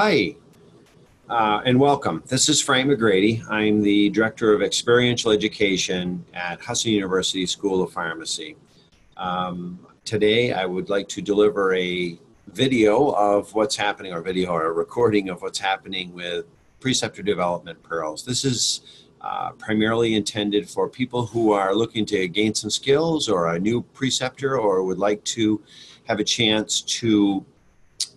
Hi, uh, and welcome. This is Frank McGrady. I'm the Director of Experiential Education at Husson University School of Pharmacy. Um, today, I would like to deliver a video of what's happening, or video or a recording of what's happening with preceptor development pearls. This is uh, primarily intended for people who are looking to gain some skills or a new preceptor or would like to have a chance to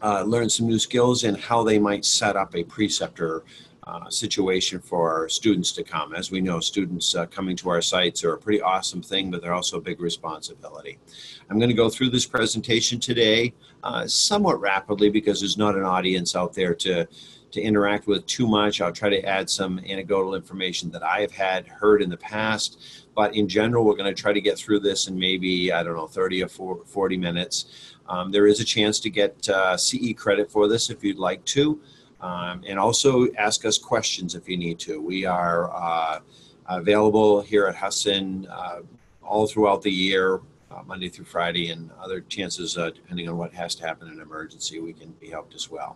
uh, learn some new skills and how they might set up a preceptor uh, situation for our students to come. As we know, students uh, coming to our sites are a pretty awesome thing, but they're also a big responsibility. I'm going to go through this presentation today uh, somewhat rapidly because there's not an audience out there to to interact with too much. I'll try to add some anecdotal information that I have had heard in the past. But in general, we're going to try to get through this in maybe, I don't know, 30 or 40 minutes. Um, there is a chance to get uh, CE credit for this if you'd like to. Um, and also ask us questions if you need to. We are uh, available here at Husson uh, all throughout the year, uh, Monday through Friday, and other chances, uh, depending on what has to happen in an emergency, we can be helped as well.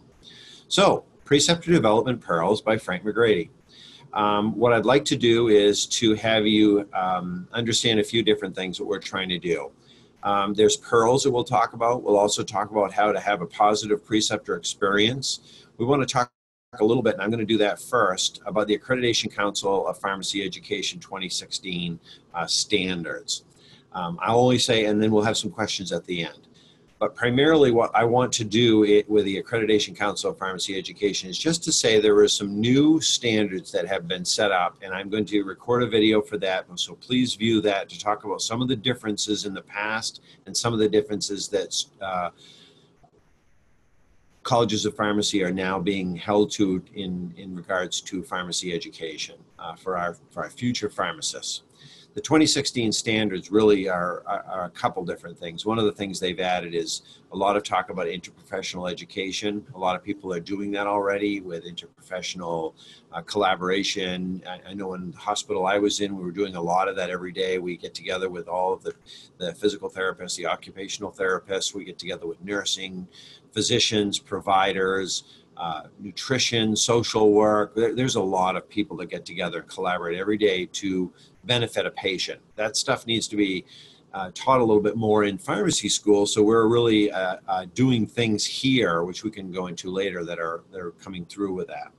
So, Preceptor Development Pearls by Frank McGrady. Um, what I'd like to do is to have you um, understand a few different things that we're trying to do. Um, there's pearls that we'll talk about. We'll also talk about how to have a positive preceptor experience. We want to talk a little bit, and I'm going to do that first, about the Accreditation Council of Pharmacy Education 2016 uh, standards. Um, I'll only say, and then we'll have some questions at the end. But primarily, what I want to do it, with the Accreditation Council of Pharmacy Education is just to say there are some new standards that have been set up, and I'm going to record a video for that. So please view that to talk about some of the differences in the past and some of the differences that uh, colleges of pharmacy are now being held to in, in regards to pharmacy education uh, for, our, for our future pharmacists the 2016 standards really are, are, are, a couple different things. One of the things they've added is a lot of talk about interprofessional education. A lot of people are doing that already with interprofessional uh, collaboration. I, I, know in the hospital I was in, we were doing a lot of that every day. We get together with all of the, the physical therapists, the occupational therapists. We get together with nursing, physicians, providers, uh, nutrition, social work. There, there's a lot of people that get together collaborate every day to benefit a patient. That stuff needs to be uh, taught a little bit more in pharmacy school. So we're really uh, uh, doing things here, which we can go into later, that are that are coming through with that.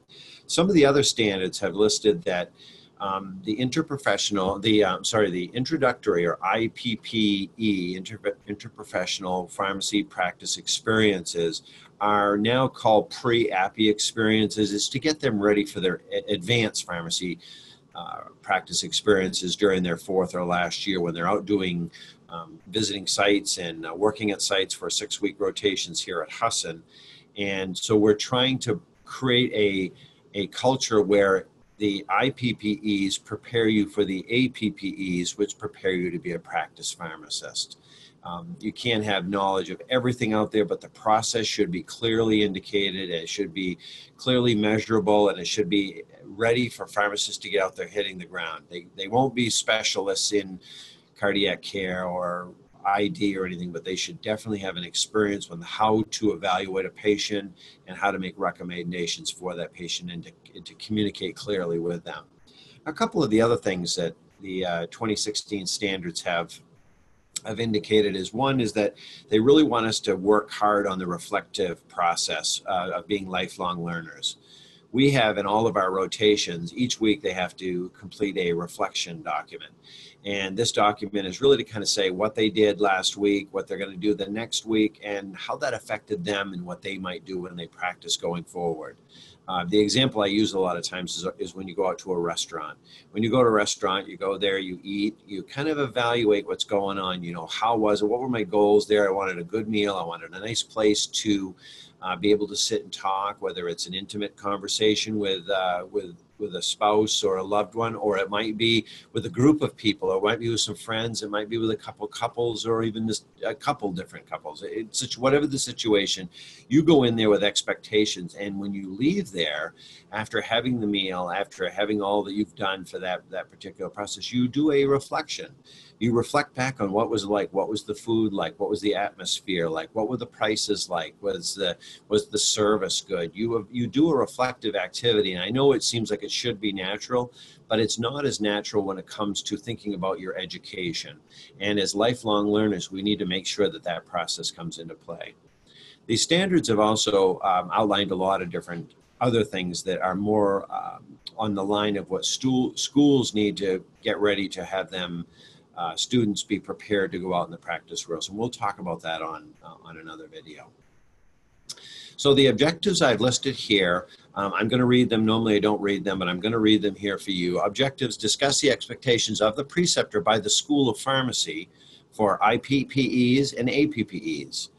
Some of the other standards have listed that um, the interprofessional, the um, sorry, the introductory or IPPE, inter, interprofessional pharmacy practice experiences, are now called pre-APPE experiences. Is to get them ready for their advanced pharmacy uh, practice experiences during their fourth or last year when they're out doing um, visiting sites and uh, working at sites for six week rotations here at Husson. And so we're trying to create a, a culture where the IPPEs prepare you for the APPEs, which prepare you to be a practice pharmacist. Um, you can't have knowledge of everything out there, but the process should be clearly indicated. It should be clearly measurable, and it should be ready for pharmacists to get out there hitting the ground. They, they won't be specialists in cardiac care or ID or anything, but they should definitely have an experience with how to evaluate a patient and how to make recommendations for that patient and to, and to communicate clearly with them. A couple of the other things that the uh, 2016 standards have have indicated is one is that they really want us to work hard on the reflective process uh, of being lifelong learners. We have in all of our rotations, each week they have to complete a reflection document. And this document is really to kind of say what they did last week, what they're going to do the next week, and how that affected them and what they might do when they practice going forward. Uh, the example I use a lot of times is, is when you go out to a restaurant. When you go to a restaurant, you go there, you eat, you kind of evaluate what's going on. You know, how was it? What were my goals there? I wanted a good meal. I wanted a nice place to uh, be able to sit and talk, whether it's an intimate conversation with uh, with with a spouse or a loved one, or it might be with a group of people, or it might be with some friends, it might be with a couple couples, or even just a couple different couples. It's whatever the situation, you go in there with expectations, and when you leave there, after having the meal, after having all that you've done for that that particular process, you do a reflection. You reflect back on what was like what was the food like what was the atmosphere like what were the prices like was the was the service good? You you do a reflective activity and i know it seems like it should be natural but it's not as natural when it comes to thinking about your education. And as lifelong learners we need to make sure that that process comes into play. These standards have also um, outlined a lot of different other things that are more um, on the line of what stool, schools need to get ready to have them uh, students be prepared to go out in the practice rows. And we'll talk about that on, uh, on another video. So the objectives I've listed here, um, I'm going to read them. Normally I don't read them, but I'm going to read them here for you. Objectives, discuss the expectations of the preceptor by the School of Pharmacy for IPPEs and APPEs.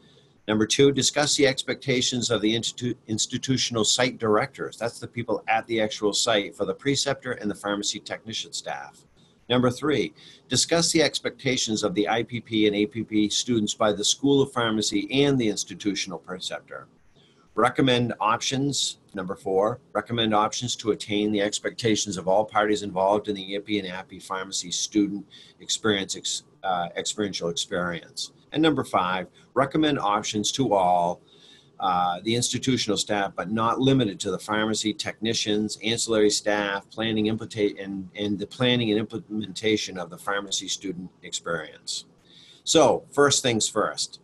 Number two, discuss the expectations of the institu institutional site directors. That's the people at the actual site for the preceptor and the pharmacy technician staff. Number three, discuss the expectations of the IPP and APP students by the School of Pharmacy and the institutional preceptor. Recommend options. Number four, recommend options to attain the expectations of all parties involved in the IPPE and APP pharmacy student experience, uh, experiential experience. And number five, recommend options to all uh, the institutional staff, but not limited to the pharmacy technicians, ancillary staff, planning, implement, and, and the planning and implementation of the pharmacy student experience. So, first things first.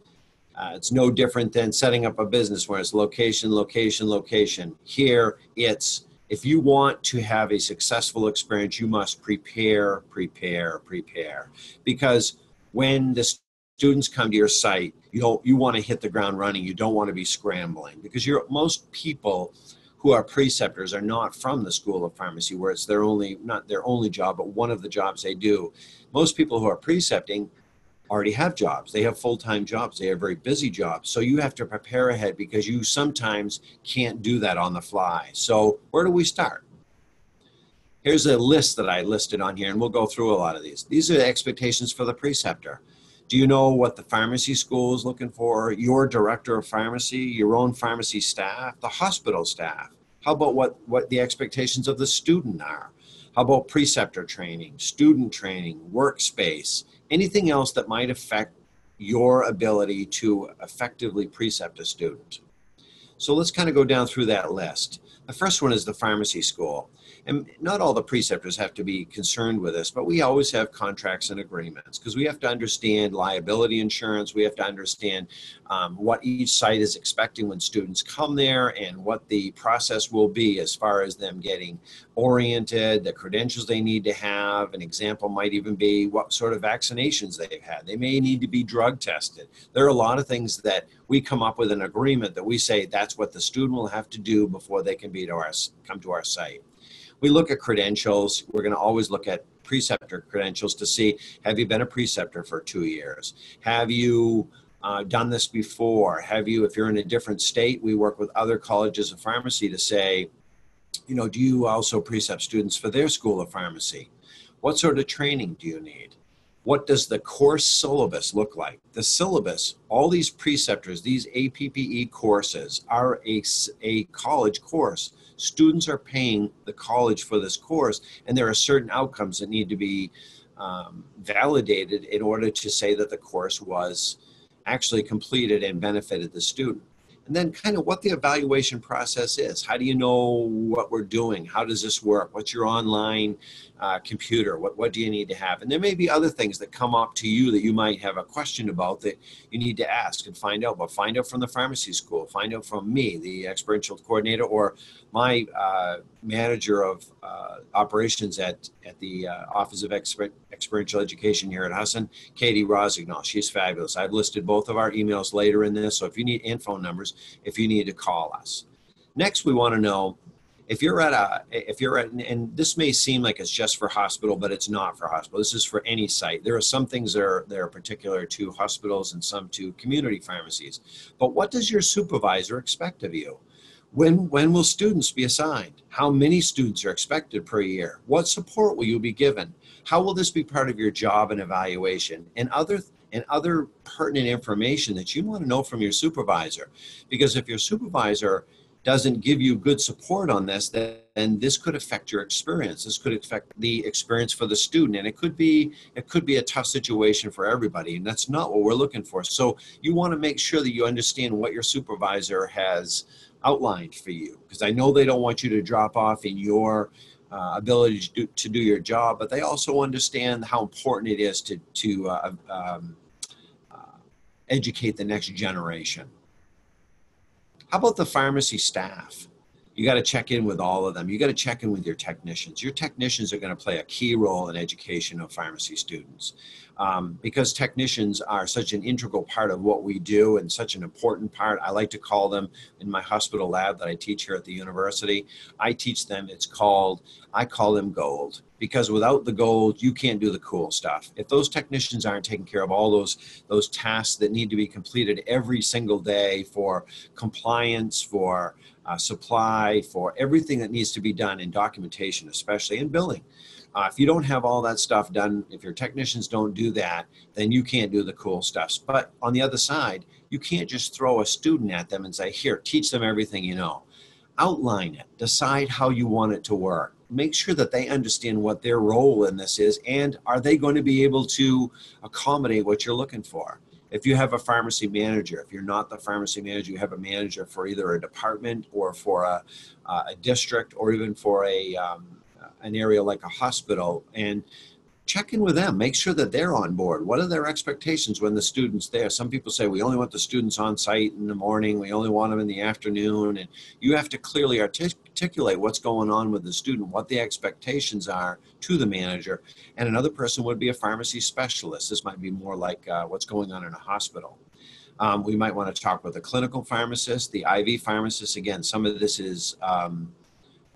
Uh, it's no different than setting up a business where it's location, location, location. Here, it's if you want to have a successful experience, you must prepare, prepare, prepare. Because when the students come to your site, you don't you want to hit the ground running. You don't want to be scrambling because you're most people who are preceptors are not from the school of pharmacy where it's their only not their only job but one of the jobs they do. Most people who are precepting already have jobs. They have full-time jobs. They have very busy jobs. So you have to prepare ahead because you sometimes can't do that on the fly. So where do we start? Here's a list that i listed on here and we'll go through a lot of these. These are the expectations for the preceptor do you know what the pharmacy school is looking for? Your director of pharmacy, your own pharmacy staff, the hospital staff? How about what, what the expectations of the student are? How about preceptor training, student training, workspace, anything else that might affect your ability to effectively precept a student? So let's kind of go down through that list. The first one is the pharmacy school and not all the preceptors have to be concerned with this, but we always have contracts and agreements because we have to understand liability insurance. We have to understand um, what each site is expecting when students come there and what the process will be as far as them getting oriented, the credentials they need to have. An example might even be what sort of vaccinations they've had. They may need to be drug tested. There are a lot of things that we come up with an agreement that we say that's what the student will have to do before they can be to our come to our site we look at credentials. We're going to always look at preceptor credentials to see have you been a preceptor for two years? Have you uh, done this before? Have you, if you're in a different state, we work with other colleges of pharmacy to say, you know, do you also precept students for their school of pharmacy? What sort of training do you need? What does the course syllabus look like? The syllabus, all these preceptors, these APPE courses are a, a college course students are paying the college for this course, and there are certain outcomes that need to be um, validated in order to say that the course was actually completed and benefited the student and then kind of what the evaluation process is. How do you know what we're doing? How does this work? What's your online uh, computer? What, what do you need to have? And there may be other things that come up to you that you might have a question about that you need to ask and find out. But find out from the pharmacy school, find out from me, the experiential coordinator, or my uh, manager of uh, operations at, at the uh, Office of Exper- Experiential Education here at Husson, Katie Rosignol. She's fabulous. I've listed both of our emails later in this. So if you need and phone numbers, if you need to call us. Next, we want to know if you're at a if you're at and this may seem like it's just for hospital but it's not for hospital this is for any site there are some things that are that are particular to hospitals and some to community pharmacies but what does your supervisor expect of you when, when will students be assigned? How many students are expected per year? What support will you be given? How will this be part of your job and evaluation? And other and other pertinent information that you want to know from your supervisor. Because if your supervisor doesn't give you good support on this, then this could affect your experience. This could affect the experience for the student, and it could be it could be a tough situation for everybody, and that's not what we're looking for. So you want to make sure that you understand what your supervisor has outlined for you, because I know they don't want you to drop off in your uh, ability to do, to do your job, but they also understand how important it is to to uh, um, uh, educate the next generation. How about the pharmacy staff? You got to check in with all of them. You got to check in with your technicians. Your technicians are going to play a key role in education of pharmacy students um, because technicians are such an integral part of what we do and such an important part. I like to call them in my hospital lab that I teach here at the university. I teach them, it's called, I call them gold because without the gold you can't do the cool stuff if those technicians aren't taking care of all those those tasks that need to be completed every single day for compliance for uh, supply for everything that needs to be done in documentation especially in billing uh, if you don't have all that stuff done, if your technicians don't do that, then you can't do the cool stuff. But on the other side, you can't just throw a student at them and say, here, teach them everything you know. Outline it, decide how you want it to work. Make sure that they understand what their role in this is and are they going to be able to accommodate what you're looking for. If you have a pharmacy manager, if you're not the pharmacy manager, you have a manager for either a department or for a, uh, a district or even for a, um, an area like a hospital and check in with them. Make sure that they're on board. What are their expectations when the students there? Some people say we only want the students on site in the morning. We only want them in the afternoon. And you have to clearly articulate what's going on with the student what the expectations are to the manager and another person would be a pharmacy specialist. This might be more like uh, what's going on in a hospital. Um, we might want to talk with a clinical pharmacist the iv pharmacist. Again some of this is um,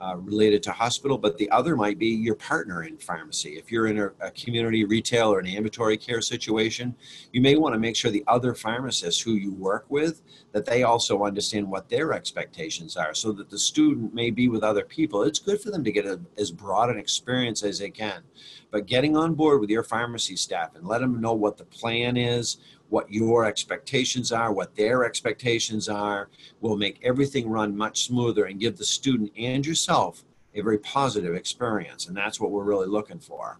uh, related to hospital, but the other might be your partner in pharmacy. If you're in a, a, community retail or an ambulatory care situation, you may want to make sure the other pharmacists who you work with that they also understand what their expectations are, so that the student may be with other people. It's good for them to get a, as broad an experience as they can, but getting on board with your pharmacy staff and let them know what the plan is, what your expectations are, what their expectations are, will make everything run much smoother and give the student and yourself a very positive experience. And that's what we're really looking for.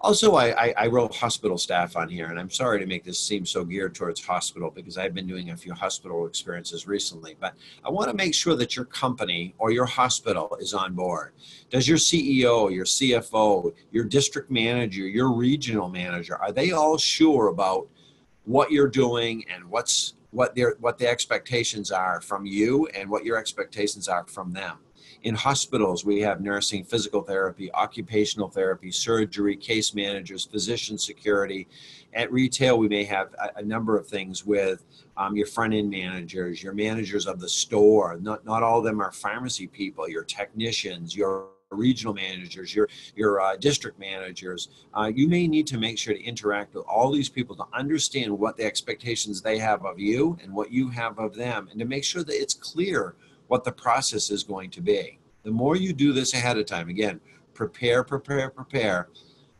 Also, I, I, I, wrote hospital staff on here, and I'm sorry to make this seem so geared towards hospital because I've been doing a few hospital experiences recently. But I want to make sure that your company or your hospital is on board. Does your CEO, your CFO, your district manager, your regional manager, are they all sure about what you're doing and what's what their what the expectations are from you and what your expectations are from them. In hospitals, we have nursing, physical therapy, occupational therapy, surgery, case managers, physician security. At retail, we may have a, a number of things with um, your front end managers, your managers of the store. Not, not all of them are pharmacy people, your technicians, your regional managers, your your uh, district managers, uh, you may need to make sure to interact with all these people to understand what the expectations they have of you and what you have of them, and to make sure that it's clear what the process is going to be. The more you do this ahead of time, again, prepare, prepare, prepare.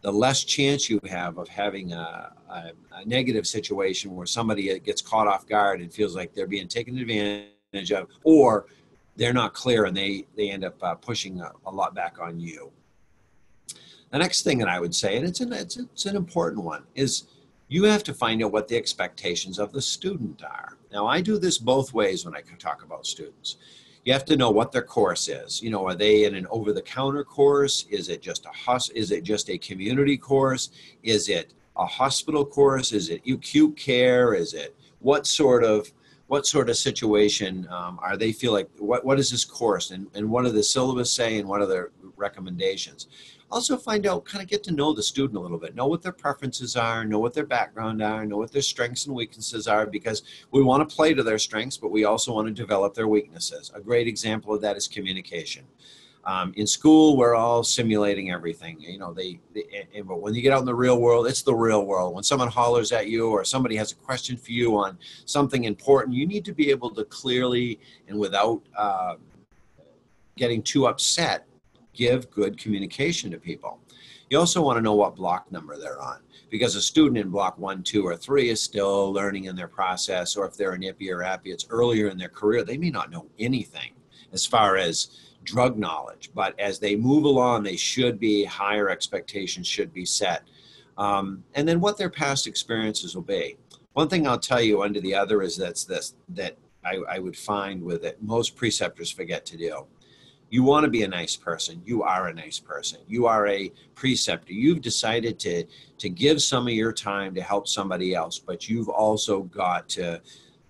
The less chance you have of having a, a, a negative situation where somebody gets caught off guard and feels like they're being taken advantage of, or they're not clear and they they end up uh, pushing a, a, lot back on you. The next thing that i would say and it's an it's, it's an important one is you have to find out what the expectations of the student are. Now i do this both ways when i talk about students. You have to know what their course is. You know are they in an over the counter course? Is it just a hus- is it just a community course? Is it a hospital course? Is it acute care? Is it what sort of what sort of situation um, are they feel like what, what is this course? And, and what are the syllabus say and what are the recommendations? Also find out kind of get to know the student a little bit know what their preferences are know what their background are know what their strengths and weaknesses are because we want to play to their strengths but we also want to develop their weaknesses. A great example of that is communication um, in school, we're all simulating everything. You know, they, they and, but when you get out in the real world, it's the real world. When someone hollers at you or somebody has a question for you on something important, you need to be able to clearly and without uh, getting too upset, give good communication to people. You also want to know what block number they're on because a student in block one, two, or three is still learning in their process, or if they're an IPPE or APPE, it's earlier in their career, they may not know anything as far as drug knowledge. But as they move along, they should be higher expectations should be set. Um, and then what their past experiences will be. One thing I'll tell you under the other is that's this that I, I would find with it most preceptors forget to do. You want to be a nice person. You are a nice person. You are a preceptor. You've decided to to give some of your time to help somebody else, but you've also got to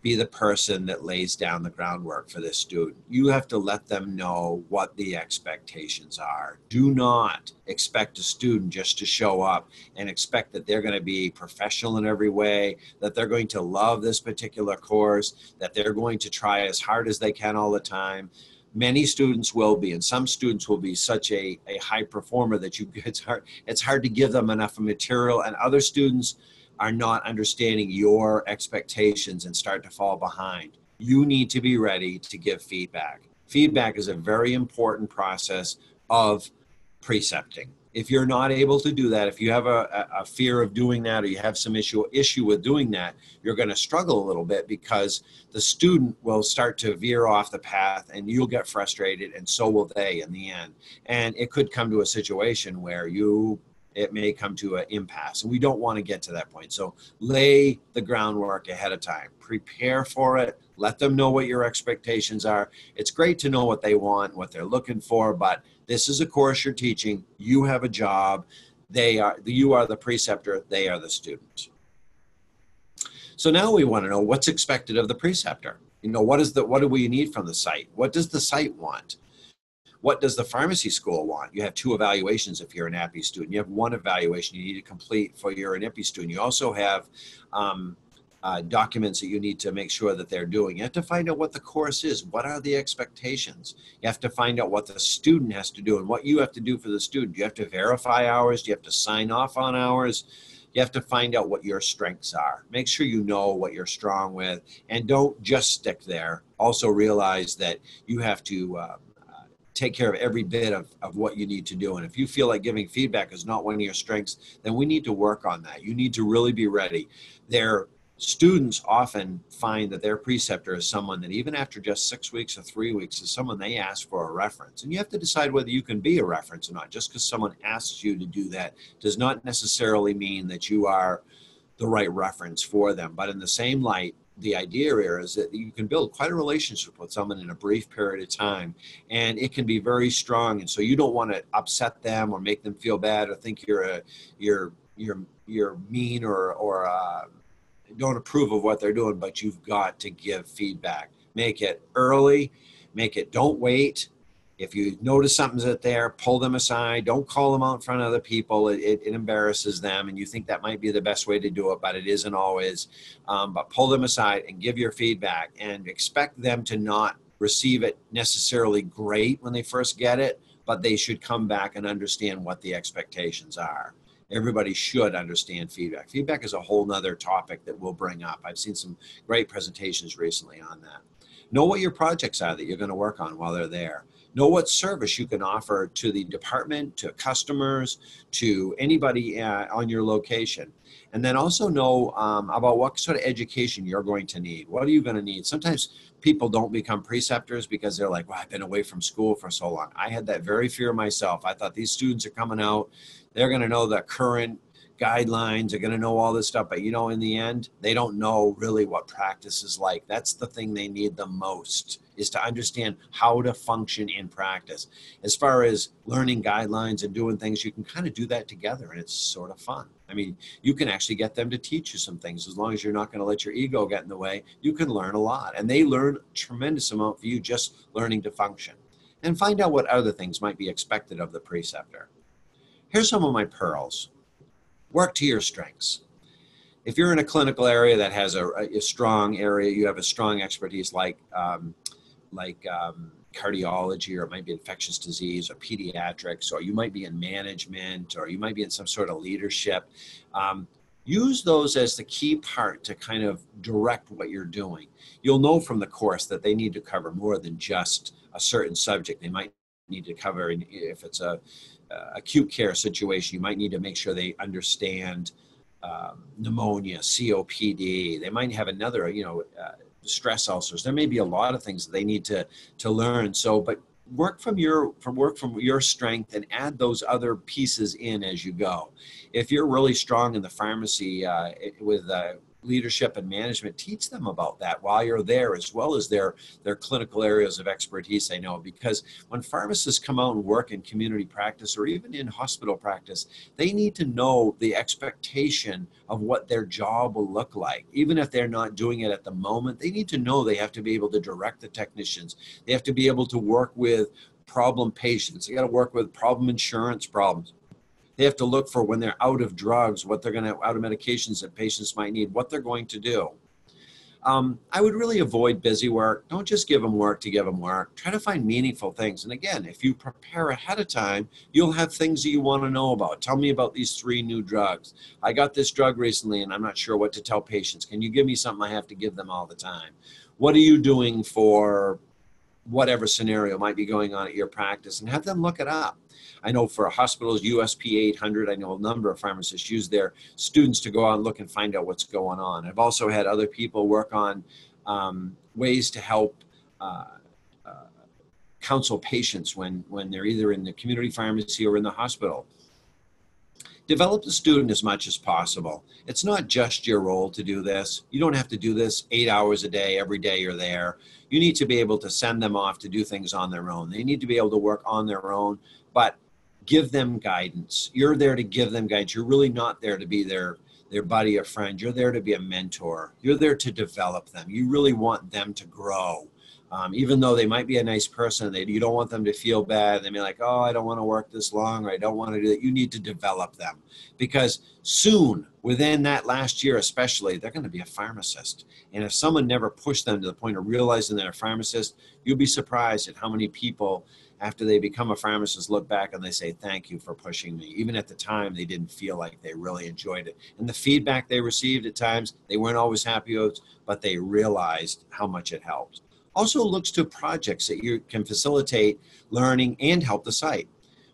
be the person that lays down the groundwork for this student. You have to let them know what the expectations are. Do not expect a student just to show up and expect that they're going to be professional in every way, that they're going to love this particular course, that they're going to try as hard as they can all the time. Many students will be, and some students will be such a, a high performer that you it's hard it's hard to give them enough material, and other students are not understanding your expectations and start to fall behind. You need to be ready to give feedback. Feedback is a very important process of precepting. If you're not able to do that, if you have a, a fear of doing that or you have some issue issue with doing that, you're going to struggle a little bit because the student will start to veer off the path and you'll get frustrated and so will they in the end. And it could come to a situation where you it may come to an impasse. And we don't want to get to that point. So lay the groundwork ahead of time. Prepare for it. Let them know what your expectations are. It's great to know what they want, what they're looking for, but this is a course you're teaching. You have a job. They are you are the preceptor, they are the students. So now we want to know what's expected of the preceptor. You know, what is the what do we need from the site? What does the site want? What does the pharmacy school want? You have two evaluations if you're an APPE student. You have one evaluation you need to complete for you're an IPPE student. You also have um, uh, documents that you need to make sure that they're doing. You have to find out what the course is. What are the expectations? You have to find out what the student has to do and what you have to do for the student. You have to verify hours. You have to sign off on hours. You have to find out what your strengths are. Make sure you know what you're strong with and don't just stick there. Also realize that you have to uh, take care of every bit of, of what you need to do. And if you feel like giving feedback is not one of your strengths, then we need to work on that. You need to really be ready. Their students often find that their preceptor is someone that even after just six weeks or three weeks is someone they ask for a reference. And you have to decide whether you can be a reference or not. Just because someone asks you to do that does not necessarily mean that you are the right reference for them. But in the same light, the idea here is that you can build quite a relationship with someone in a brief period of time and it can be very strong and so you don't want to upset them or make them feel bad or think you're a you're you're you're mean or or uh, don't approve of what they're doing but you've got to give feedback. Make it early make it don't wait if you notice something's out there, pull them aside. Don't call them out in front of other people. It, it, it, embarrasses them, and you think that might be the best way to do it, but it isn't always. Um, but pull them aside and give your feedback, and expect them to not receive it necessarily great when they first get it, but they should come back and understand what the expectations are. Everybody should understand feedback. Feedback is a whole nother topic that we'll bring up. I've seen some great presentations recently on that. Know what your projects are that you're going to work on while they're there know what service you can offer to the department, to customers, to anybody uh, on your location. And then also know um, about what sort of education you're going to need. What are you going to need? Sometimes people don't become preceptors because they're like, well, I've been away from school for so long. I had that very fear myself. I thought these students are coming out, they're going to know the current guidelines, are going to know all this stuff. But you know, in the end, they don't know really what practice is like. That's the thing they need the most is to understand how to function in practice. As far as learning guidelines and doing things, you can kind of do that together and it's sort of fun. I mean, you can actually get them to teach you some things as long as you're not going to let your ego get in the way. You can learn a lot and they learn a tremendous amount for you just learning to function. And find out what other things might be expected of the preceptor. Here's some of my pearls work to your strengths. If you're in a clinical area that has a, a strong area, you have a strong expertise like um, like um, cardiology, or it might be infectious disease, or pediatrics, or you might be in management, or you might be in some sort of leadership. Um, use those as the key part to kind of direct what you're doing. You'll know from the course that they need to cover more than just a certain subject. They might need to cover. And If it's a uh, acute care situation, you might need to make sure they understand um, pneumonia, COPD. They might have another, you know, uh, stress ulcers. There may be a lot of things that they need to to learn. So, but work from your from work from your strength and add those other pieces in as you go. If you're really strong in the pharmacy uh, with uh, leadership and management teach them about that while you're there as well as their their clinical areas of expertise i know because when pharmacists come out and work in community practice or even in hospital practice they need to know the expectation of what their job will look like. Even if they're not doing it at the moment they need to know they have to be able to direct the technicians. They have to be able to work with problem patients. They got to work with problem insurance problems they have to look for when they're out of drugs, what they're going to, out of medications that patients might need, what they're going to do. Um, I would really avoid busy work. Don't just give them work to give them work. Try to find meaningful things. And again, if you prepare ahead of time, you'll have things that you want to know about. Tell me about these three new drugs. I got this drug recently and I'm not sure what to tell patients. Can you give me something I have to give them all the time? What are you doing for whatever scenario might be going on at your practice? And have them look it up. I know for hospitals, USP 800, I know a number of pharmacists use their students to go out and look and find out what's going on. I've also had other people work on um, ways to help uh, uh, counsel patients when, when they're either in the community pharmacy or in the hospital. Develop the student as much as possible. It's not just your role to do this. You don't have to do this eight hours a day, every day you're there. You need to be able to send them off to do things on their own. They need to be able to work on their own, but give them guidance. You're there to give them guidance. You're really not there to be their their buddy or friend. You're there to be a mentor. You're there to develop them. You really want them to grow. Um, even though they might be a nice person, they, you don't want them to feel bad. They may be like, oh, I don't want to work this long, or I don't want to do that. You need to develop them because soon, within that last year especially, they're going to be a pharmacist. And if someone never pushed them to the point of realizing they're a pharmacist, you'll be surprised at how many people after they become a pharmacist look back and they say thank you for pushing me. Even at the time they didn't feel like they really enjoyed it. And the feedback they received at times they weren't always happy with but they realized how much it helped. Also looks to projects that you can facilitate learning and help the site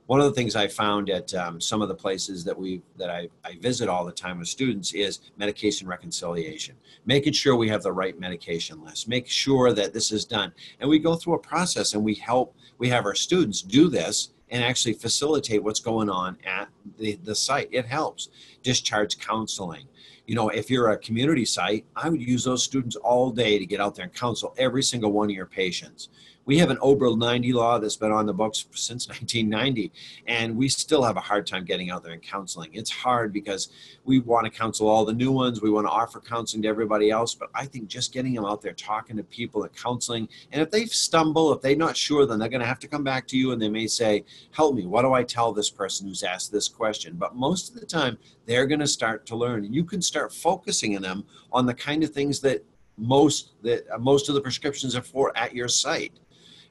one of the things I found at um, some of the places that we that I, I visit all the time with students is medication reconciliation, making sure we have the right medication list, make sure that this is done, and we go through a process and we help we have our students do this and actually facilitate what's going on at the, the site. It helps. Discharge counseling. You know, if you're a community site, I would use those students all day to get out there and counsel every single one of your patients we have an OBRA 90 law that's been on the books since 1990, and we still have a hard time getting out there and counseling. It's hard because we want to counsel all the new ones, we want to offer counseling to everybody else, but I think just getting them out there talking to people and counseling, and if they stumble, if they're not sure, then they're going to have to come back to you and they may say, Help me, what do I tell this person who's asked this question? But most of the time, they're going to start to learn, and you can start focusing in them on the kind of things that most that uh, most of the prescriptions are for at your site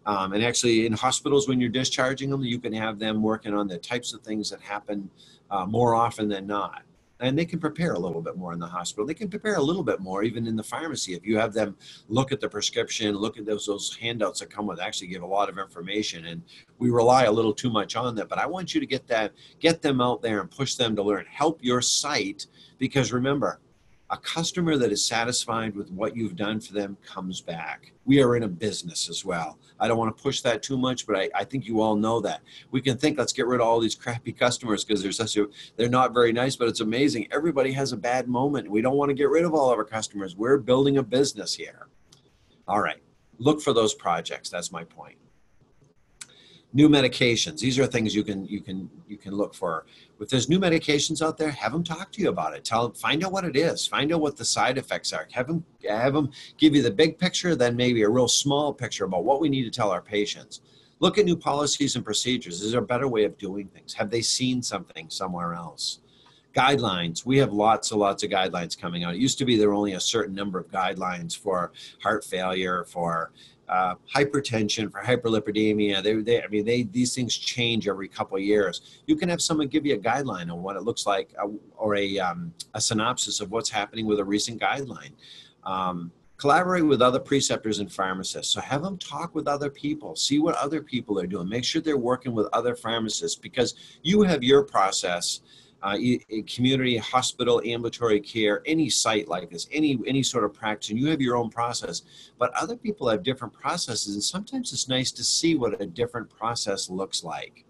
um, and actually, in hospitals, when you're discharging them, you can have them working on the types of things that happen uh, more often than not. And they can prepare a little bit more in the hospital. They can prepare a little bit more even in the pharmacy. If you have them look at the prescription, look at those those handouts that come with, actually give a lot of information. And we rely a little too much on that. But I want you to get that, get them out there and push them to learn. Help your site because remember, a customer that is satisfied with what you've done for them comes back. We are in a business as well. I don't want to push that too much, but I, I think you all know that. We can think, let's get rid of all these crappy customers because they're such a, they're not very nice, but it's amazing. Everybody has a bad moment. We don't want to get rid of all of our customers. We're building a business here. All right. Look for those projects. That's my point new medications. These are things you can you can you can look for. If there's new medications out there have them talk to you about it. Tell find out what it is. Find out what the side effects are. Have them have them give you the big picture then maybe a real small picture about what we need to tell our patients. Look at new policies and procedures. Is there a better way of doing things? Have they seen something somewhere else? Guidelines. We have lots and lots of guidelines coming out. It used to be there were only a certain number of guidelines for heart failure for uh, hypertension, for hyperlipidemia. They, they, I mean, they, these things change every couple of years. You can have someone give you a guideline on what it looks like uh, or a, um, a synopsis of what's happening with a recent guideline. Um, Collaborate with other preceptors and pharmacists. So have them talk with other people, see what other people are doing. Make sure they're working with other pharmacists because you have your process. Uh, community hospital ambulatory care any site like this any any sort of practice and you have your own process. But other people have different processes and sometimes it's nice to see what a different process looks like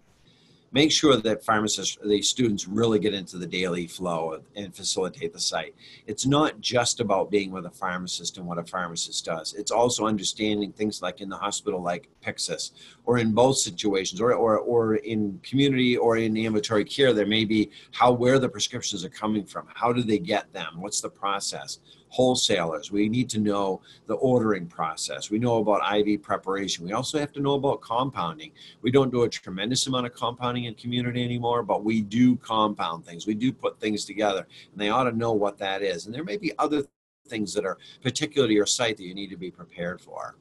make sure that pharmacists, the students really get into the daily flow and facilitate the site. It's not just about being with a pharmacist and what a pharmacist does. It's also understanding things like in the hospital, like Pyxis, or in both situations, or, or, or in community or in ambulatory care, there may be how, where the prescriptions are coming from. How do they get them? What's the process? Wholesalers. We need to know the ordering process. We know about IV preparation. We also have to know about compounding. We don't do a tremendous amount of compounding in community anymore, but we do compound things. We do put things together, and they ought to know what that is. And there may be other things that are particular to your site that you need to be prepared for.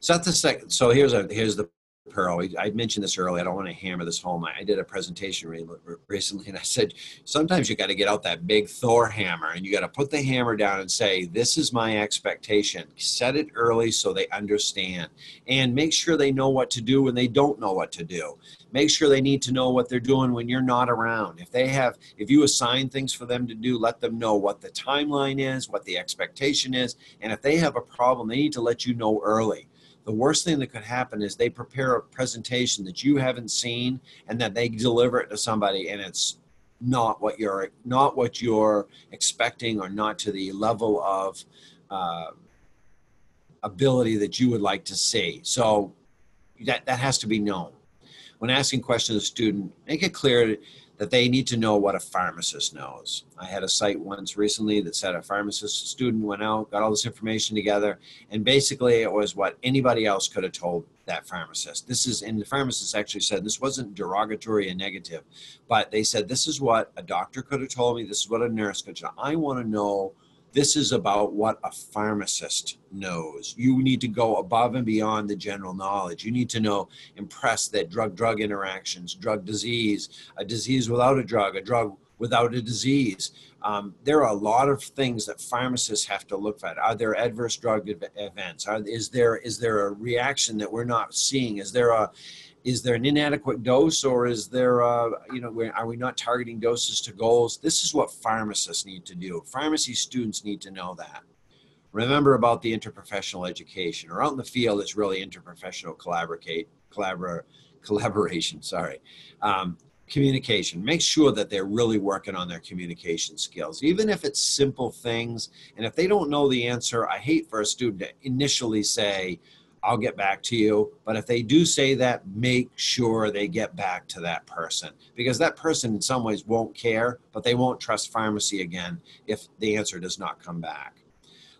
Set the second. So here's a here's the Pearl. I mentioned this earlier. I don't want to hammer this home. I did a presentation recently, and I said sometimes you got to get out that big Thor hammer, and you got to put the hammer down and say, "This is my expectation." Set it early so they understand, and make sure they know what to do when they don't know what to do. Make sure they need to know what they're doing when you're not around. If they have, if you assign things for them to do, let them know what the timeline is, what the expectation is, and if they have a problem, they need to let you know early the worst thing that could happen is they prepare a presentation that you haven't seen and that they deliver it to somebody and it's not what you're not what you're expecting or not to the level of uh, ability that you would like to see. So that that has to be known. When asking questions of a student make it clear that they need to know what a pharmacist knows. I had a site once recently that said a pharmacist student went out, got all this information together, and basically it was what anybody else could have told that pharmacist. This is, and the pharmacist actually said this wasn't derogatory and negative, but they said this is what a doctor could have told me, this is what a nurse could have. I want to know this is about what a pharmacist knows. You need to go above and beyond the general knowledge. You need to know, impress that drug drug interactions, drug disease, a disease without a drug, a drug without a disease. Um, there are a lot of things that pharmacists have to look at. Are there adverse drug events? Are, is there is there a reaction that we're not seeing? Is there a is there an inadequate dose or is there uh, you know are we not targeting doses to goals? This is what pharmacists need to do. Pharmacy students need to know that. Remember about the interprofessional education or out in the field it's really interprofessional collaborate collabor, collaboration sorry. Um, communication make sure that they're really working on their communication skills. Even if it's simple things and if they don't know the answer i hate for a student to initially say I'll get back to you. But if they do say that, make sure they get back to that person because that person, in some ways, won't care, but they won't trust pharmacy again if the answer does not come back.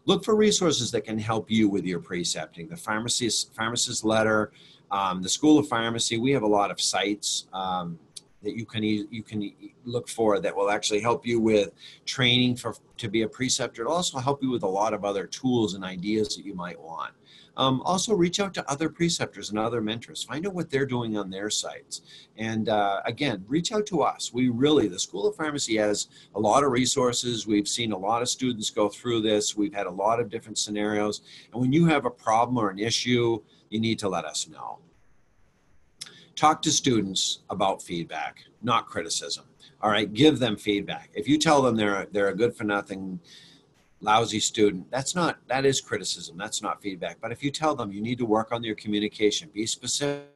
Look for resources that can help you with your precepting. The pharmacist, pharmacist letter, um, the School of Pharmacy. We have a lot of sites. Um, that you can you can look for that will actually help you with training for to be a preceptor. It'll also help you with a lot of other tools and ideas that you might want. Um, also, reach out to other preceptors and other mentors. Find out what they're doing on their sites. And uh, again, reach out to us. We really, the School of Pharmacy has a lot of resources. We've seen a lot of students go through this. We've had a lot of different scenarios. And when you have a problem or an issue, you need to let us know. Talk to students about feedback, not criticism. All right, give them feedback. If you tell them they're they're a good for nothing lousy student that's not that is criticism that's not feedback. But if you tell them you need to work on your communication be specific.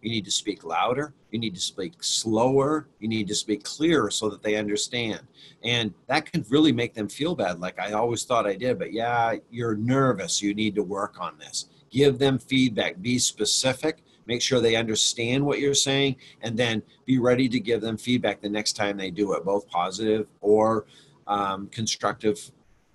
You need to speak louder you need to speak slower you need to speak clearer so that they understand. And that can really make them feel bad like i always thought i did but yeah you're nervous you need to work on this. Give them feedback be specific make sure they understand what you're saying and then be ready to give them feedback the next time they do it both positive or um, constructive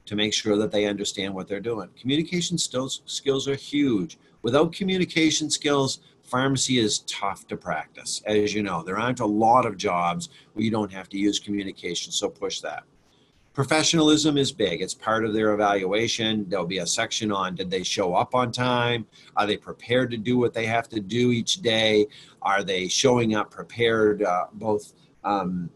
to make sure that they understand what they're doing. Communication skills, skills are huge. Without communication skills, pharmacy is tough to practice. As you know, there aren't a lot of jobs where you don't have to use communication, so push that. Professionalism is big. It's part of their evaluation. There'll be a section on did they show up on time? Are they prepared to do what they have to do each day? Are they showing up prepared, uh, both um,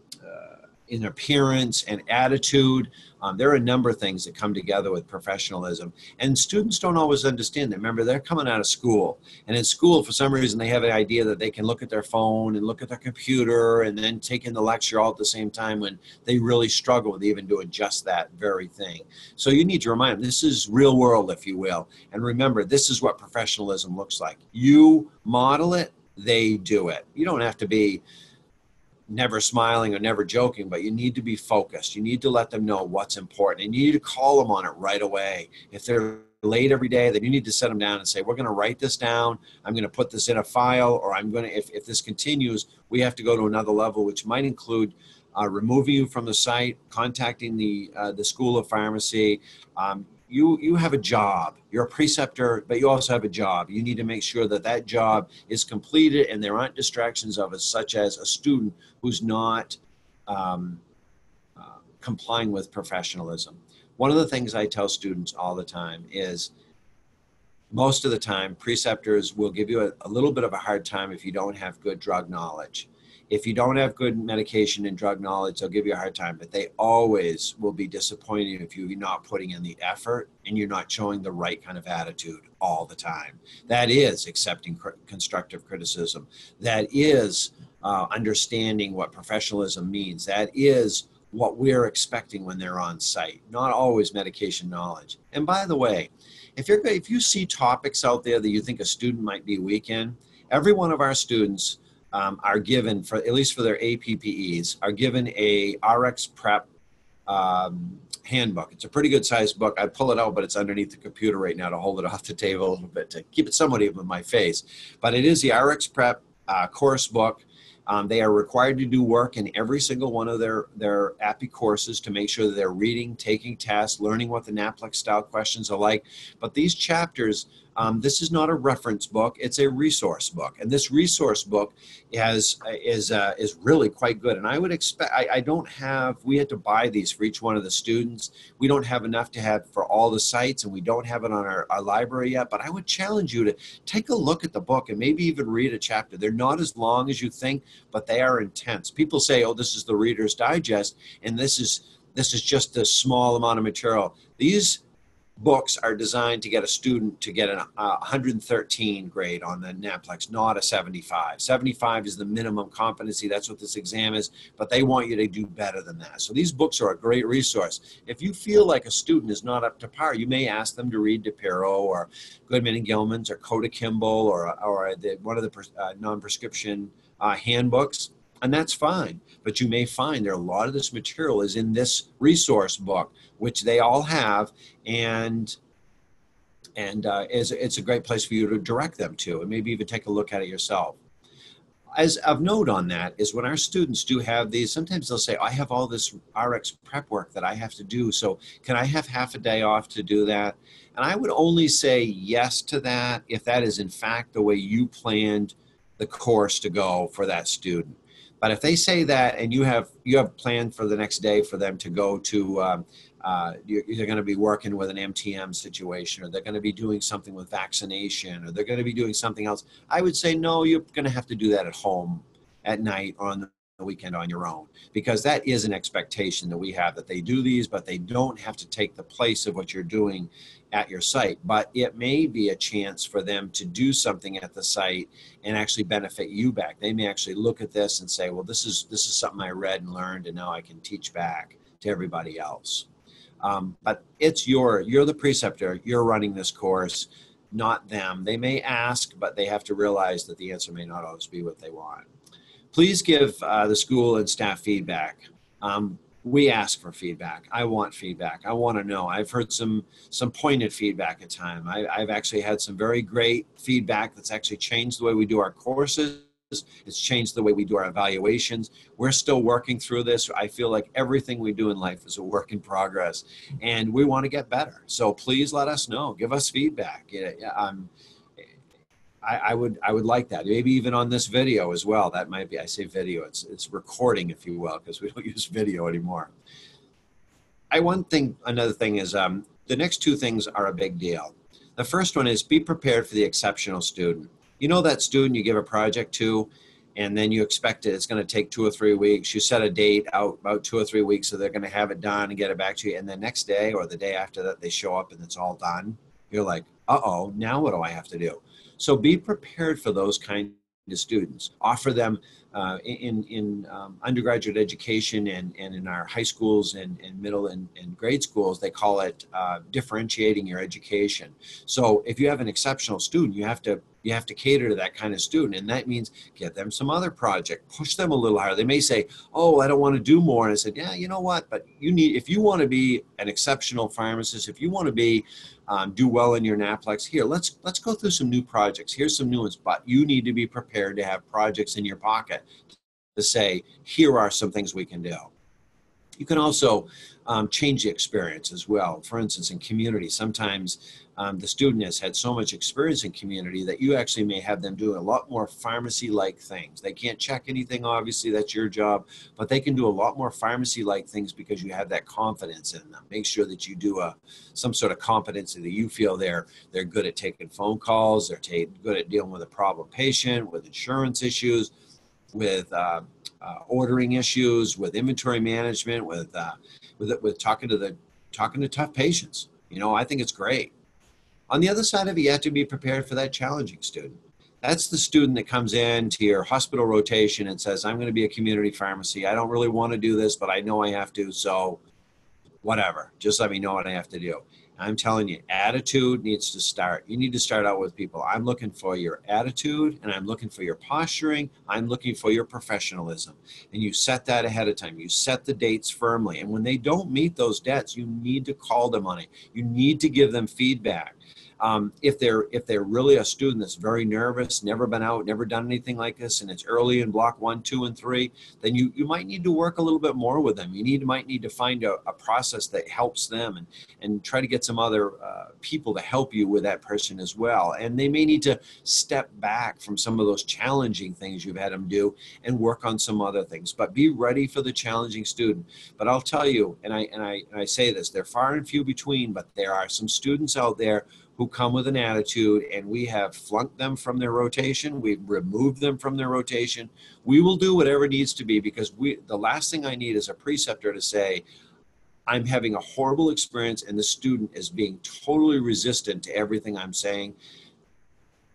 in appearance and attitude. Um, there are a number of things that come together with professionalism, and students don't always understand that. Remember, they're coming out of school, and in school, for some reason, they have an idea that they can look at their phone and look at their computer and then take in the lecture all at the same time when they really struggle with even doing just that very thing. So you need to remind them this is real world, if you will, and remember, this is what professionalism looks like. You model it, they do it. You don't have to be never smiling or never joking, but you need to be focused. You need to let them know what's important and you need to call them on it right away. If they're late every day, then you need to set them down and say, we're going to write this down. I'm going to put this in a file, or I'm going to, if, if this continues, we have to go to another level, which might include uh, removing you from the site, contacting the, uh, the School of Pharmacy, um, you you have a job. You're a preceptor but you also have a job. You need to make sure that that job is completed and there aren't distractions of it such as a student who's not um, uh, complying with professionalism. One of the things i tell students all the time is most of the time preceptors will give you a, a little bit of a hard time if you don't have good drug knowledge if you don't have good medication and drug knowledge, they'll give you a hard time, but they always will be disappointed if you're not putting in the effort and you're not showing the right kind of attitude all the time. That is accepting cr- constructive criticism. That is uh, understanding what professionalism means. That is what we're expecting when they're on site, not always medication knowledge. And by the way, if you're if you see topics out there that you think a student might be weak in, every one of our students um, are given for at least for their APPEs are given a RX prep um, handbook. It's a pretty good sized book. I pull it out, but it's underneath the computer right now to hold it off the table a little bit to keep it somewhat even with my face. But it is the RX prep uh, course book. Um, they are required to do work in every single one of their, their APPE courses to make sure that they're reading, taking tests, learning what the NAPLEX style questions are like. But these chapters um, this is not a reference book; it's a resource book, and this resource book has is uh, is really quite good. And I would expect I, I, don't have we had to buy these for each one of the students. We don't have enough to have for all the sites, and we don't have it on our, our library yet. But I would challenge you to take a look at the book and maybe even read a chapter. They're not as long as you think, but they are intense. People say, "Oh, this is the Reader's Digest," and this is this is just a small amount of material. These books are designed to get a student to get an uh, 113 grade on the NAPLEX, not a 75. 75 is the minimum competency. That's what this exam is, but they want you to do better than that. So these books are a great resource. If you feel like a student is not up to par, you may ask them to read DiPiro or Goodman and Gilman's or Koda Kimble or, or the, one of the uh, non-prescription uh, handbooks and that's fine. But you may find there a lot of this material is in this resource book, which they all have, and and uh, is it's a great place for you to direct them to, and maybe even take a look at it yourself. As of note on that is when our students do have these, sometimes they'll say, "I have all this RX prep work that I have to do, so can I have half a day off to do that?" And I would only say yes to that if that is in fact the way you planned the course to go for that student. But if they say that, and you have you have planned for the next day for them to go to, um, uh, you're, you're going to be working with an MTM situation, or they're going to be doing something with vaccination, or they're going to be doing something else. I would say no. You're going to have to do that at home, at night, or on the weekend on your own because that is an expectation that we have that they do these but they don't have to take the place of what you're doing at your site but it may be a chance for them to do something at the site and actually benefit you back. They may actually look at this and say well this is this is something i read and learned and now i can teach back to everybody else. Um, but it's your you're the preceptor. You're running this course not them. They may ask but they have to realize that the answer may not always be what they want. Please give uh, the school and staff feedback. Um, we ask for feedback. I want feedback. I want to know. I've heard some some pointed feedback at time. I, I've actually had some very great feedback that's actually changed the way we do our courses. It's changed the way we do our evaluations. We're still working through this. I feel like everything we do in life is a work in progress, and we want to get better. So please let us know. Give us feedback. Um, I, I, would I would like that. Maybe even on this video as well. That might be I say video. It's it's recording, if you will, because we don't use video anymore. I one thing another thing is um, the next two things are a big deal. The first one is be prepared for the exceptional student. You know that student you give a project to, and then you expect it, it's going to take two or three weeks. You set a date out about two or three weeks, so they're going to have it done and get it back to you. And the next day or the day after that, they show up and it's all done. You're like, uh oh, now what do I have to do? So be prepared for those kind of students. Offer them uh, in in um, undergraduate education and, and in our high schools and, and middle and, and grade schools, they call it uh, differentiating your education. So if you have an exceptional student, you have to you have to cater to that kind of student, and that means get them some other project, push them a little harder. They may say, "Oh, I don't want to do more," and I said, "Yeah, you know what? But you need if you want to be an exceptional pharmacist, if you want to be um, do well in your NAPLEX, here let's let's go through some new projects. Here's some new ones, but you need to be prepared to have projects in your pocket to say, here are some things we can do. You can also um, change the experience as well. For instance, in community, sometimes um, the student has had so much experience in community that you actually may have them do a lot more pharmacy like things. They can't check anything, obviously, that's your job, but they can do a lot more pharmacy like things because you have that confidence in them. Make sure that you do a some sort of competency that you feel they're they're good at taking phone calls, they're good at dealing with a problem patient, with insurance issues with uh, uh, ordering issues, with inventory management, with uh, with with talking to the talking to tough patients. You know, I think it's great. On the other side of it, you have to be prepared for that challenging student. That's the student that comes in to your hospital rotation and says, "I'm going to be a community pharmacy. I don't really want to do this, but I know I have to. So, whatever. Just let me know what I have to do." I'm telling you, attitude needs to start. You need to start out with people. I'm looking for your attitude and I'm looking for your posturing. I'm looking for your professionalism. And you set that ahead of time. You set the dates firmly. And when they don't meet those debts, you need to call them on it. You need to give them feedback. Um, if they're if they're really a student that's very nervous, never been out, never done anything like this, and it's early in block one, two, and three, then you you might need to work a little bit more with them. You need might need to find a, a process that helps them and and try to get some other uh, people to help you with that person as well. And they may need to step back from some of those challenging things you've had them do and work on some other things. But be ready for the challenging student. But I'll tell you, and I and I and I say this, they're far and few between, but there are some students out there who come with an attitude and we have flunked them from their rotation we've removed them from their rotation we will do whatever needs to be because we the last thing i need is a preceptor to say i'm having a horrible experience and the student is being totally resistant to everything i'm saying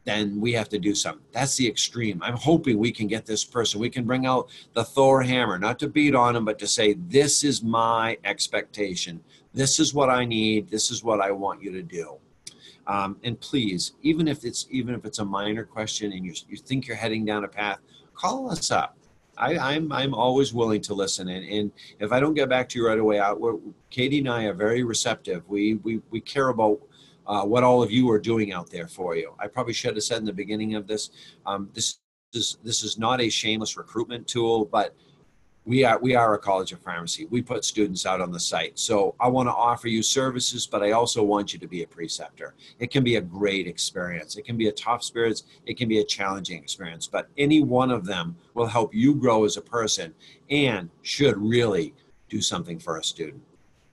then we have to do something. That's the extreme. I'm hoping we can get this person. We can bring out the Thor hammer, not to beat on him, but to say, this is my expectation. This is what I need. This is what I want you to do. Um, and please, even if it's even if it's a minor question and you you think you're heading down a path, call us up. I, am I'm, I'm always willing to listen, and, and if I don't get back to you right away, I, Katie and I are very receptive. We we we care about uh, what all of you are doing out there for you. I probably should have said in the beginning of this, um, this is this is not a shameless recruitment tool, but we are we are a college of pharmacy. We put students out on the site. So i want to offer you services but i also want you to be a preceptor. It can be a great experience. It can be a tough experience. It can be a challenging experience. But any one of them will help you grow as a person and should really do something for a student.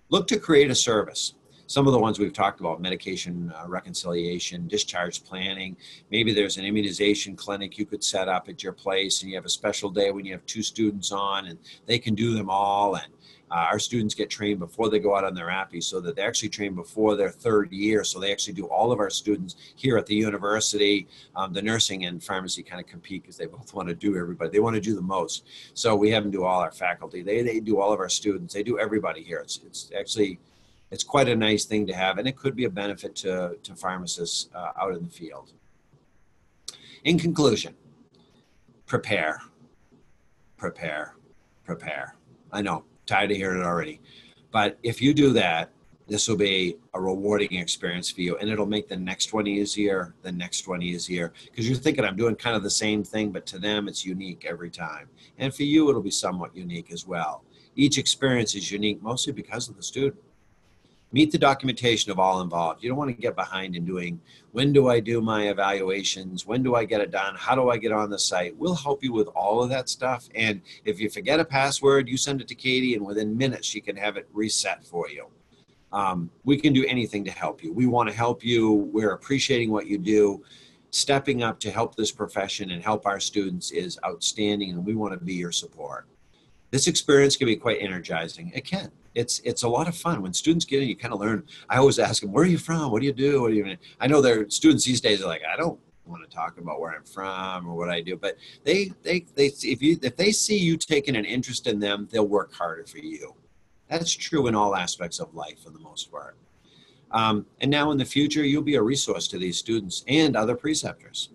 Look to create a service some of the ones we've talked about medication uh, reconciliation discharge planning maybe there's an immunization clinic you could set up at your place and you have a special day when you have two students on and they can do them all and uh, our students get trained before they go out on their APPE so that they actually train before their third year. So they actually do all of our students here at the university um, the nursing and pharmacy kind of compete because they both want to do everybody they want to do the most. So we have them do all our faculty they, they do all of our students they do everybody here. It's, it's actually it's quite a nice thing to have, and it could be a benefit to, to pharmacists uh, out in the field. In conclusion, prepare, prepare, prepare. I know, tired of hearing it already. But if you do that, this will be a rewarding experience for you and it'll make the next one easier, the next one easier. Because you're thinking I'm doing kind of the same thing, but to them it's unique every time. And for you, it'll be somewhat unique as well. Each experience is unique mostly because of the student meet the documentation of all involved. You don't want to get behind in doing when do I do my evaluations? When do I get it done? How do I get on the site? We'll help you with all of that stuff. And if you forget a password, you send it to Katie, and within minutes, she can have it reset for you. Um, we can do anything to help you. We want to help you. We're appreciating what you do stepping up to help this profession and help our students is outstanding, and we want to be your support. This experience can be quite energizing. It can. It's it's a lot of fun when students get in. You kind of learn. I always ask them, "Where are you from? What do you do? What do you?" I know their students these days are like, "I don't want to talk about where I'm from or what I do," but they they they if you if they see you taking an interest in them, they'll work harder for you. That's true in all aspects of life for the most part. Um, and now in the future, you'll be a resource to these students and other preceptors.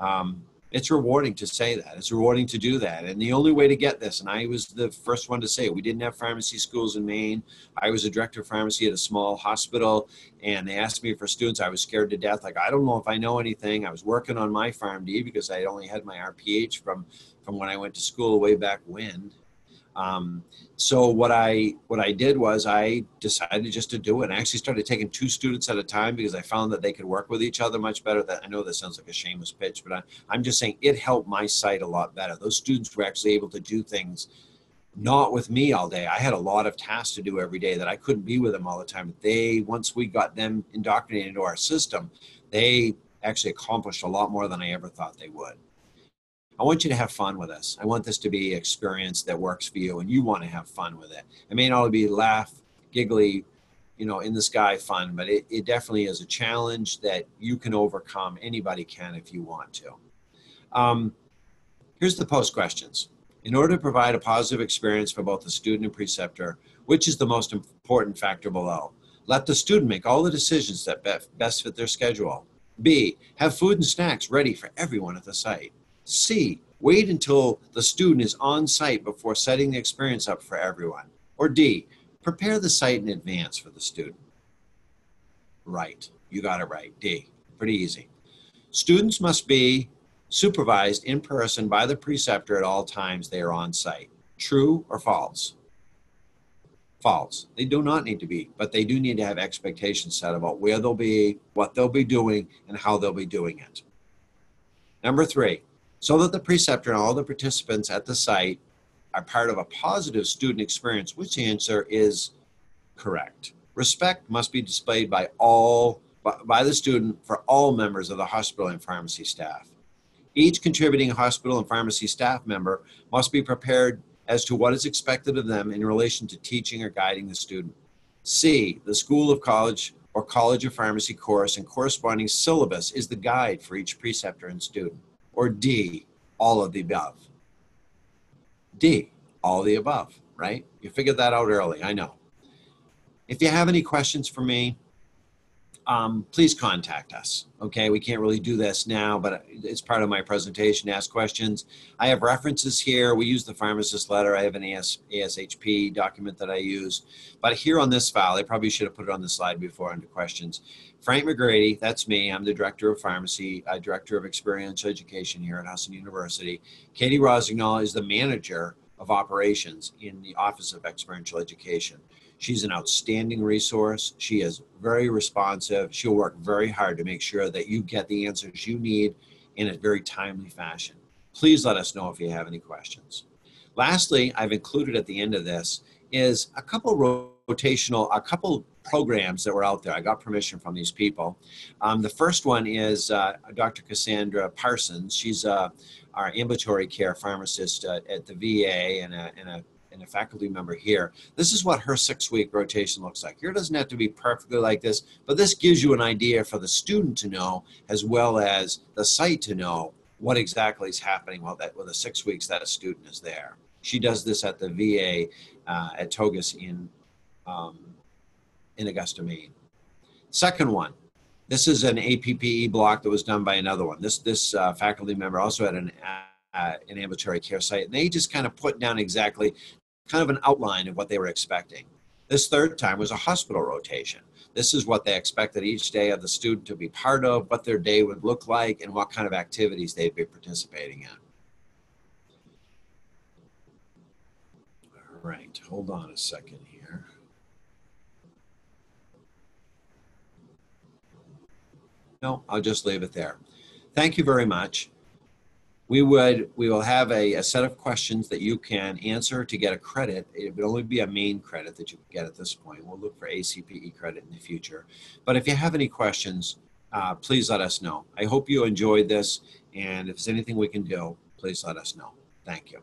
Um, it's rewarding to say that. It's rewarding to do that. And the only way to get this, and I was the first one to say it, we didn't have pharmacy schools in Maine. I was a director of pharmacy at a small hospital, and they asked me for students. I was scared to death. Like, I don't know if I know anything. I was working on my PharmD because I only had my RPH from, from when I went to school way back when. Um, so what I what I did was I decided just to do it. I actually started taking two students at a time because I found that they could work with each other much better. That I know that sounds like a shameless pitch, but I, I'm just saying it helped my site a lot better. Those students were actually able to do things not with me all day. I had a lot of tasks to do every day that I couldn't be with them all the time. They once we got them indoctrinated into our system, they actually accomplished a lot more than I ever thought they would. I want you to have fun with us. I want this to be an experience that works for you and you want to have fun with it. It may not be laugh, giggly, you know, in the sky fun, but it, it definitely is a challenge that you can overcome. Anybody can if you want to. Um, here's the post questions. In order to provide a positive experience for both the student and preceptor, which is the most important factor below? Let the student make all the decisions that best fit their schedule. B, have food and snacks ready for everyone at the site. C, wait until the student is on site before setting the experience up for everyone. Or D, prepare the site in advance for the student. Right, you got it right. D, pretty easy. Students must be supervised in person by the preceptor at all times they are on site. True or false? False. They do not need to be, but they do need to have expectations set about where they'll be, what they'll be doing, and how they'll be doing it. Number three, so that the preceptor and all the participants at the site are part of a positive student experience, which answer is correct. Respect must be displayed by all by the student for all members of the hospital and pharmacy staff. Each contributing hospital and pharmacy staff member must be prepared as to what is expected of them in relation to teaching or guiding the student. C, the School of College or College of Pharmacy course and corresponding syllabus is the guide for each preceptor and student. Or D, all of the above? D, all the above, right? You figured that out early, I know. If you have any questions for me, um, please contact us. Okay, we can't really do this now, but it's part of my presentation. Ask questions. I have references here. We use the pharmacist letter. I have an AS, ASHP document that I use. But here on this file, I probably should have put it on the slide before under questions. Frank McGrady, that's me. I'm the director of pharmacy, uh, director of experiential education here at Husson University. Katie Rosignol is the manager of operations in the Office of Experiential Education. She's an outstanding resource. She is very responsive. She'll work very hard to make sure that you get the answers you need in a very timely fashion. Please let us know if you have any questions. Lastly, I've included at the end of this is a couple rotational, a couple programs that were out there. I got permission from these people. Um, the first one is uh, Dr. Cassandra Parsons. She's uh, our ambulatory care pharmacist uh, at the VA and a, and a and a faculty member here. This is what her six week rotation looks like. Here doesn't have to be perfectly like this, but this gives you an idea for the student to know as well as the site to know what exactly is happening while that with the six weeks that a student is there. She does this at the VA uh, at Togus in um, in Augusta, Maine. Second one, this is an APPE block that was done by another one. This this uh, faculty member also had an uh, an ambulatory care site, and they just kind of put down exactly kind of an outline of what they were expecting. This third time was a hospital rotation. This is what they expected each day of the student to be part of, what their day would look like, and what kind of activities they'd be participating in. All right, hold on a second here. No, I'll just leave it there. Thank you very much we would we will have a, a, set of questions that you can answer to get a credit it would only be a Maine credit that you get at this point we'll look for acpe credit in the future but if you have any questions uh, please let us know. I hope you enjoyed this, and if there's anything we can do, please let us know. Thank you.